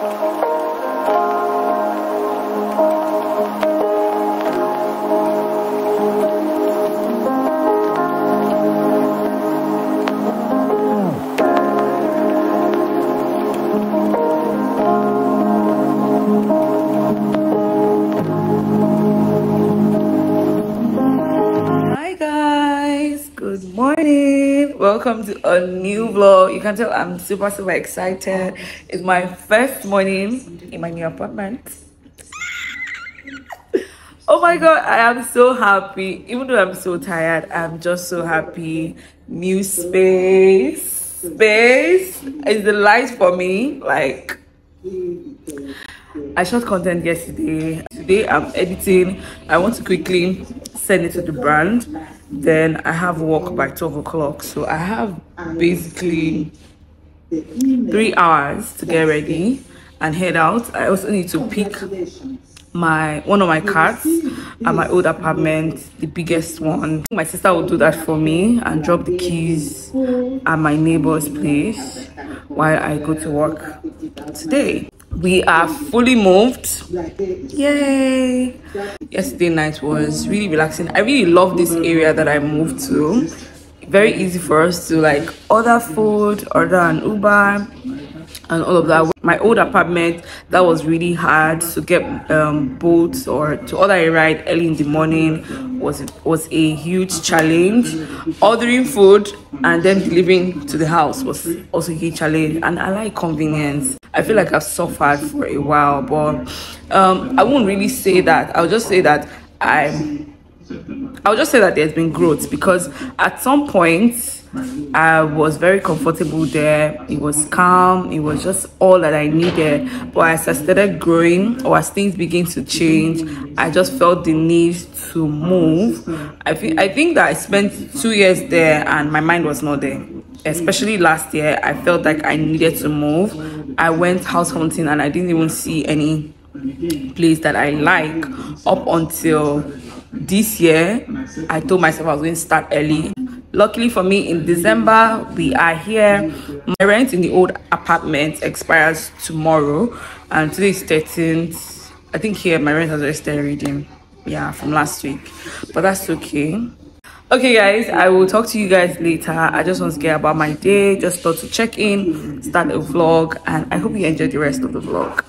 Hi morning. Welcome to a new vlog. You can tell I'm super super excited. It's my first morning in my new apartment. Oh my god, I am so happy. Even though I'm so tired, I'm just so happy. New space. Space is the light for me. Like I shot content yesterday. Today I'm editing. I want to quickly send it to the brand. Then I have work by 12 o'clock. So I have basically three hours to get ready and head out. I also need to pick my one of my cats at my old apartment, the biggest one. My sister will do that for me and drop the keys at my neighbor's place while I go to work today. We are fully moved. Yay! Yesterday night was really relaxing. I really love this area that I moved to. Very easy for us to like order food, order an Uber, and all of that. My old apartment, that was really hard to get um, Bolts or to order a ride early in the morning was was a huge challenge. Ordering food and then delivering to the house was also a huge challenge. And I like convenience. I feel like I've suffered for a while, but um, I won't really say that. I'll just say that I'm I'll just say that there's been growth because at some point I was very comfortable there. It was calm. It was just all that I needed. But as I started growing or as things begin to change, I just felt the need to move. I think I think that I spent two years there and my mind was not there. Especially last year, I felt like I needed to move. I went house hunting and I didn't even see any place that I like up until this year i told myself i was going to start early luckily for me in december we are here. My rent in the old apartment expires tomorrow and today is 13th i think here my rent has already started reading yeah from last week but that's okay. Okay guys i will talk to you guys later. I just want to get about my day just thought to check in start a vlog and i hope you enjoy the rest of the vlog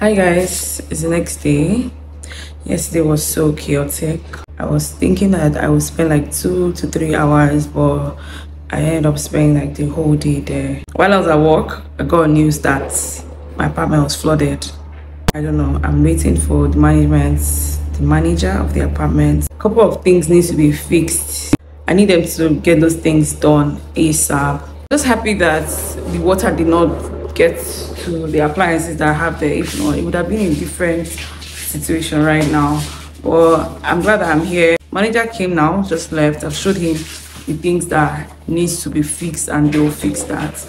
Hi guys, it's the next day. Yesterday was so chaotic. I was thinking that I would spend like two to three hours, but I ended up spending like the whole day there. While I was at work, I got news that my apartment was flooded. I don't know. I'm waiting for the management, the manager of the apartment. A couple of things needs to be fixed. I need them to get those things done ASAP. Just happy that the water did not get to the appliances that I have there. If not, it would have been a different situation right now. But I'm glad that I'm here. Manager came now, just left. I've showed him the things that needs to be fixed and they'll fix that.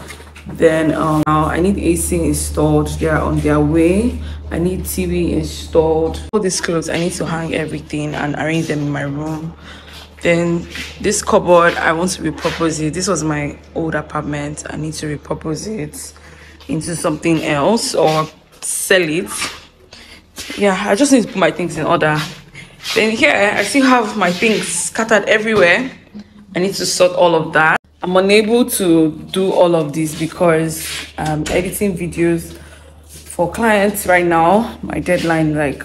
Then um, now I need AC installed. They are on their way. I need TV installed. All these clothes, I need to hang everything and arrange them in my room. Then this cupboard, I want to repurpose it. This was my old apartment. I need to repurpose it into something else or sell it. Yeah, I just need to put my things in order. Then here, I still have my things scattered everywhere. I need to sort all of that. I'm unable to do all of this because I'm editing videos for clients right now. My deadline, like,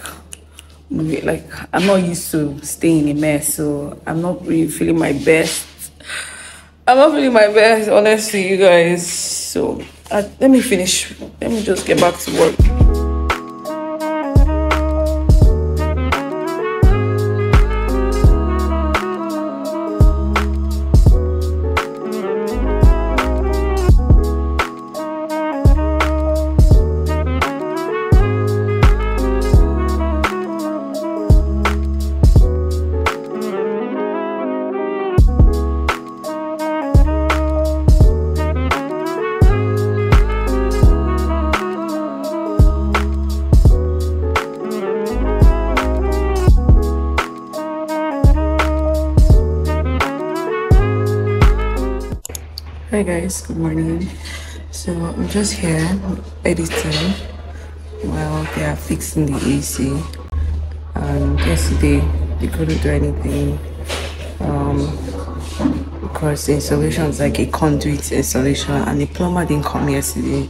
like I'm not used to staying in a mess, so I'm not really feeling my best. I'm not feeling my best, honestly, you guys. So uh, let me finish. Let me just get back to work. Hi guys, good morning. So I'm just here editing while they are fixing the AC. Um, yesterday they couldn't do anything um, because the installation is like a conduit installation and the plumber didn't come yesterday.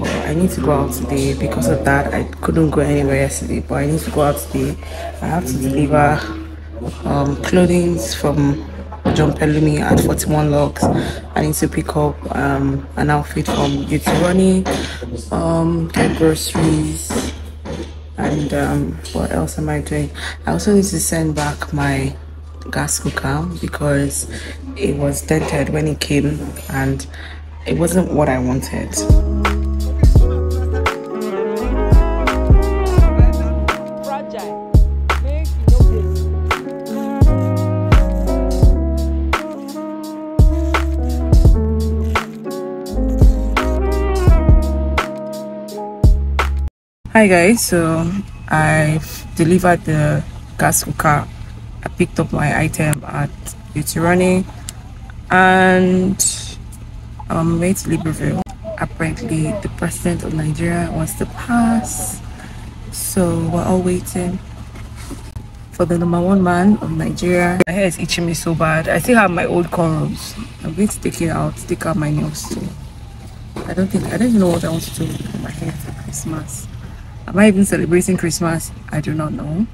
But I need to go out today because of that. I couldn't go anywhere yesterday, but I need to go out today. I have to deliver um, clothing from John Pelumi at 41 Locks. I need to pick up um, an outfit from Utironi, um, get groceries, and um, what else am I doing? I also need to send back my gas cooker because it was dented when it came and it wasn't what I wanted. Hi guys. So i've delivered the gas cooker. I picked up my item at Utironi and i'm way to libreville apparently the president of nigeria wants to pass. So we're all waiting for the number one man of nigeria. My hair is itching me so bad. I still have my old cornrows i'm going to take it out take out my nails too. I don't think i don't know what i want to do with my hair for christmas Am I even celebrating Christmas? I do not know.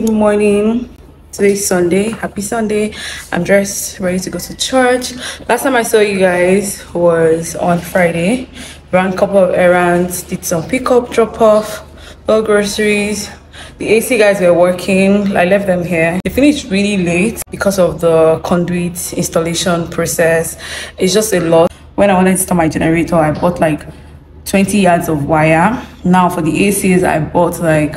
Good morning. Today's sunday. Happy sunday. I'm dressed ready to go to church. Last time i saw you guys was on friday. Ran a couple of errands did some pickup drop off all groceries. The ac guys were working. I left them here. They finished really late because of the conduit installation process. It's just a lot. When i wanted to start my generator i bought like 20 yards of wire. Now for the acs i bought like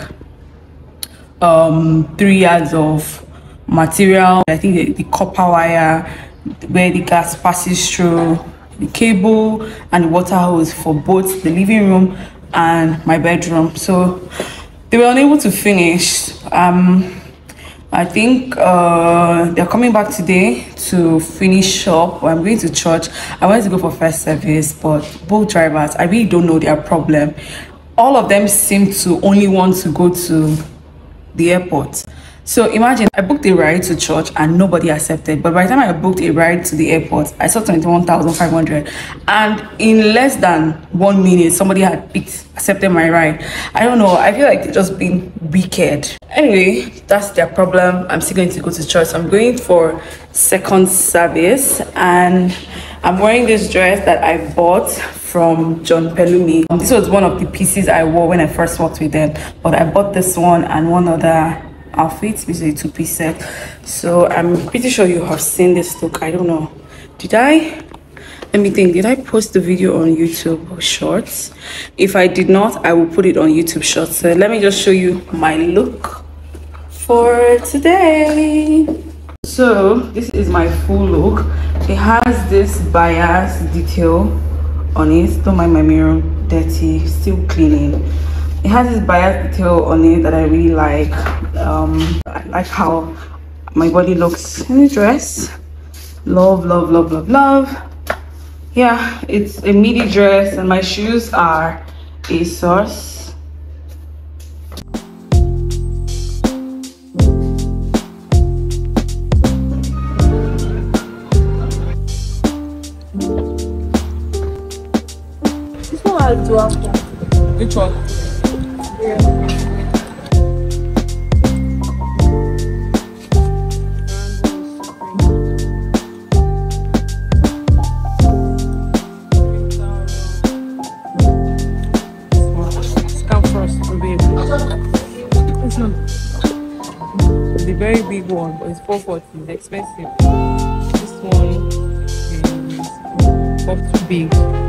um, three yards of material. I think the, the copper wire where the gas passes through the cable and the water hose for Bolt the living room and my bedroom. So they were unable to finish. Um, I think uh, they're coming back today to finish up. I'm going to church. I wanted to go for first service, but both drivers, I really don't know their problem. All of them seem to only want to go to the airport. So imagine I booked a ride to church and nobody accepted. But by the time I booked a ride to the airport, I saw 21,500. And in less than one minute, somebody had picked, accepted my ride. I don't know. I feel like they're just being wicked. Anyway, that's their problem. I'm still going to go to church. I'm going for second service and I'm wearing this dress that I bought from John Pelumi. This was one of the pieces I wore when I first worked with them, but I bought this one and one other outfit. This is a two-piece set. So I'm pretty sure you have seen this look. I don't know. Did I? Let me think. Did I post the video on YouTube Shorts? If I did not, I will put it on YouTube Shorts. So let me just show you my look for today. So this is my full look. It has this bias detail on it don't mind my mirror dirty still cleaning it has this bias detail on it that i really like. Um i like how my body looks in the dress. Love love love love love. Yeah it's a midi dress and my shoes are asos. Which one? very big one, but it's 440. It's expensive. This one is too big.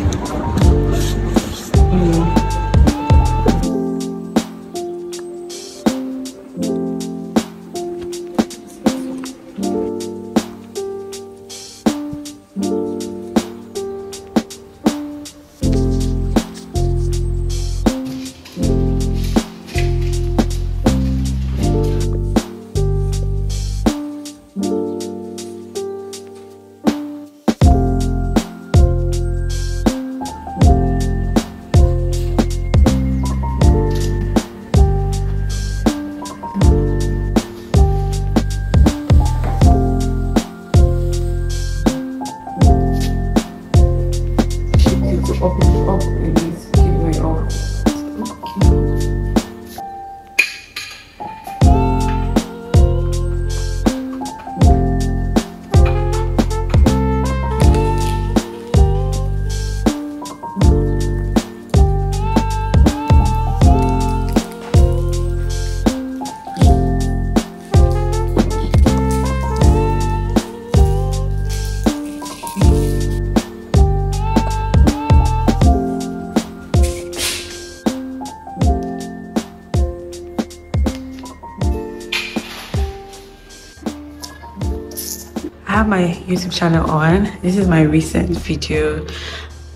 have my youtube channel on. This is my recent video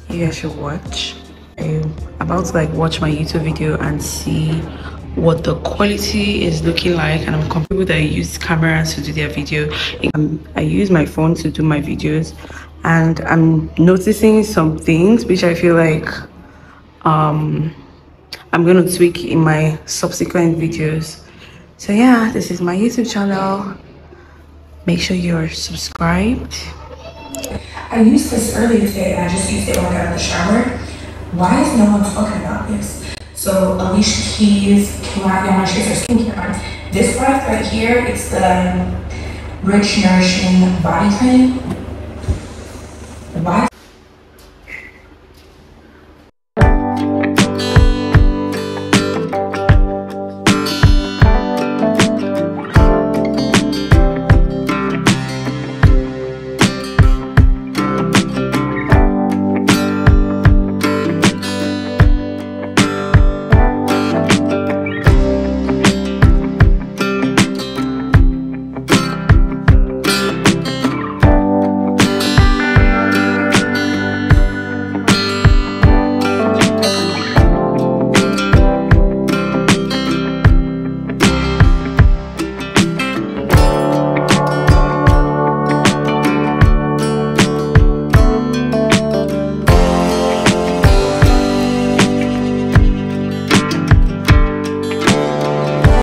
you guys should watch. I'm about to like watch my youtube video and see what the quality is looking like and i'm comfortable that i use cameras to do their video. Um, i use my phone to do my videos and i'm noticing some things which i feel like um i'm going to tweak in my subsequent videos. So yeah this is my youtube channel Make sure you're subscribed. I used this earlier today and I just used it when I got out of the shower. Why is no one talking about this? So Alicia Keys, Kimani Shares her skincare. This product right here, it's the Rich Nourishing Body Cream.